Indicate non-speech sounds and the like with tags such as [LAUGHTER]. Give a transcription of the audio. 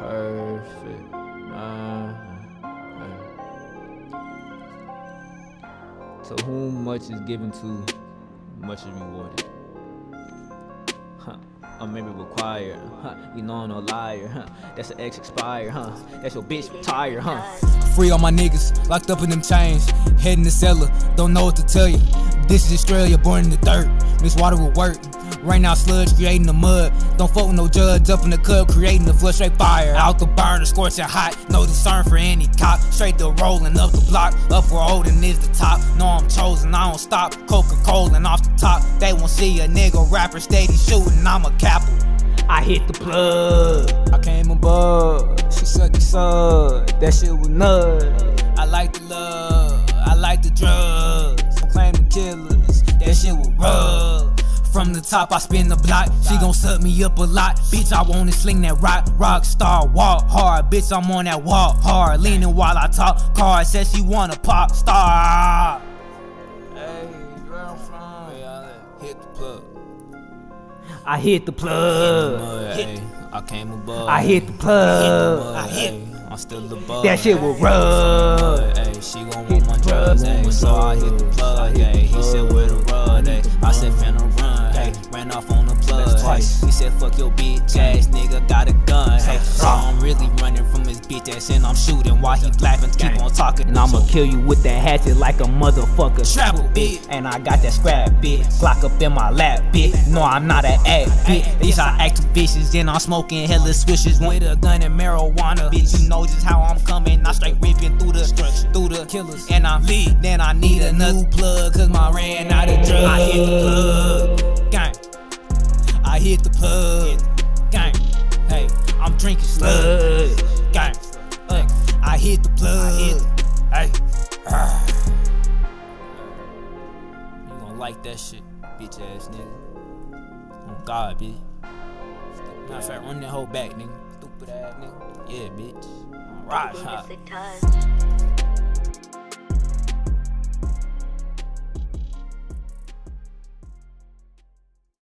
Perfect. Uh, to whom much is given to, much is rewarded. Huh. Or maybe required, huh? You know I'm no liar, huh? That's an ex expired, huh? That's your bitch retired, huh? Free all my niggas, locked up in them chains. Head in the cellar, don't know what to tell you. This is Australia, born in the dirt. This water will work. Right now, sludge creating the mud. Don't fuck with no judge up in the club, creating the flush straight fire. Out the burner, scorching hot. No discern for any cop. Straight to rolling up the block. Up for holding is the top. Know I'm chosen, I don't stop. Coca Cola and off the top. They won't see a nigga rapper steady shooting. I'm a capital. I hit the plug. I came above. She sucky sud. That shit was nuts. I like the love. I like the drugs. Claim the killers. That shit was rough. From the top, I spin the block. She gon' suck me up a lot. Bitch, I wanna sling that rock. Rock star, walk hard. Bitch, I'm on that walk hard. Leaning while I talk. Car says she wanna pop star. Hey, where I'm from? hit the plug. I hit the plug. Hit. I came above. I hit the plug. I hit. I'm still above. That shit will rub. Hey, she gon' want my drugs, hey. So I hit the plug. Said fuck your bitch ass, nigga got a gun, hey. So I'm really running from his bitch ass and I'm shooting while he laughing. Keep on talking, and I'ma kill you with that hatchet like a motherfucker. Travel, bitch. And I got that scrap, bitch. Glock up in my lap, bitch. No, I'm not an act, bitch. These are active vicious, and I'm smoking hella swishes with a gun and marijuana. Bitch, you know just how I'm coming. I straight ripping through the structure, through the killers, and I'm lit. Then I need a new plug, cause my ran out of drugs. I hit the plug. I hit the plug, gang. Hey, I'm drinking sludge, gang. Uh, I hit the plug, hey. [SIGHS] You gon' like that shit, bitch ass nigga. Oh God, bitch. Matter of fact, run that whole back, nigga. Stupid ass nigga. Yeah, bitch. Alright, Music time.